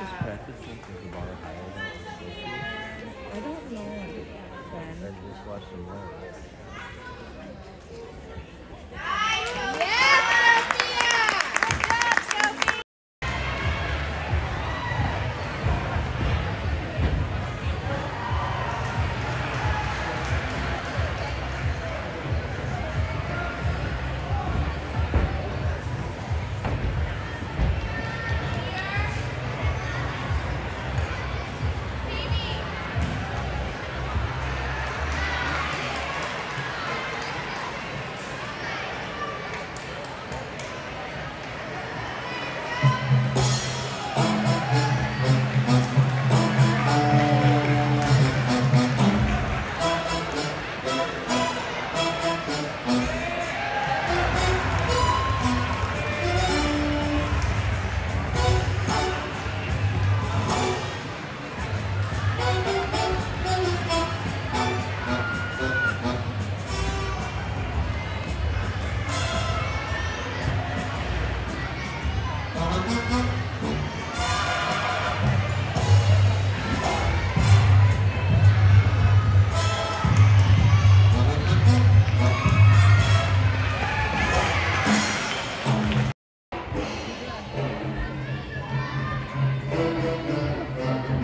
this practice in I don't know. I just watched them.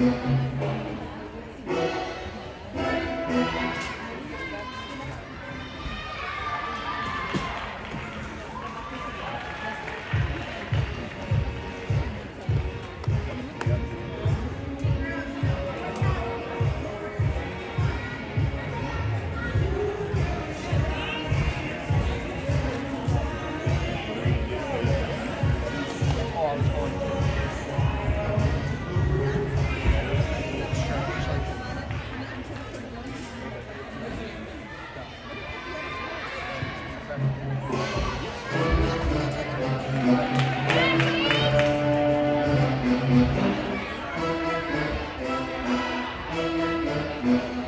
Yeah. Job, Sophia.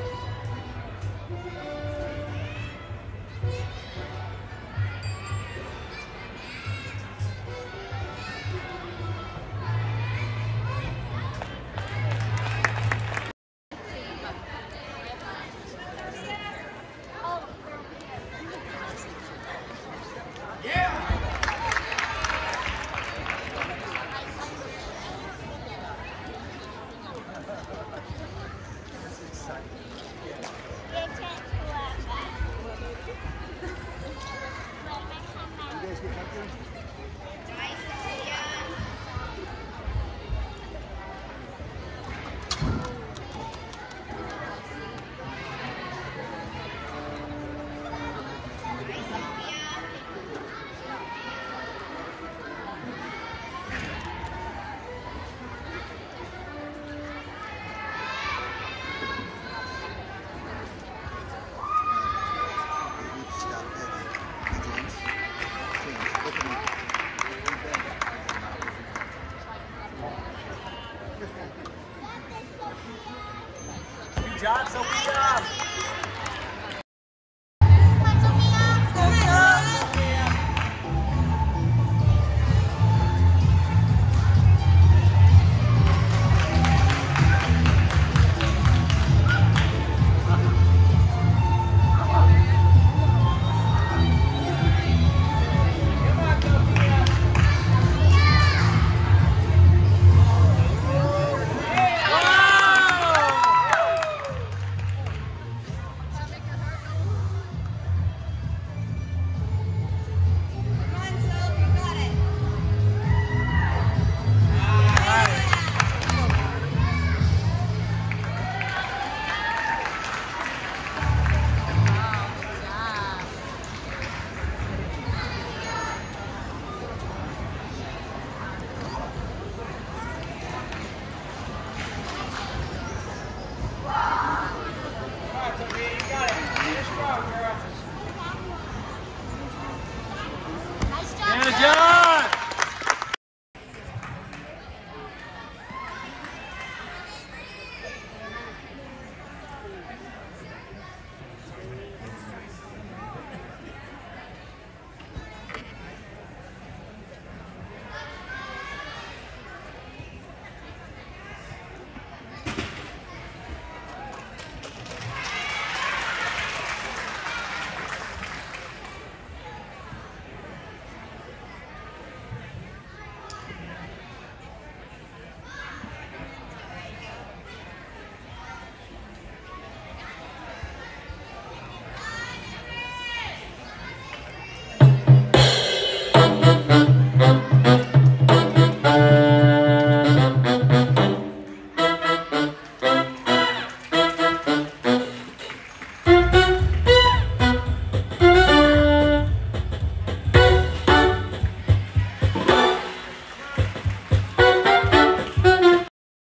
ありがとうございます。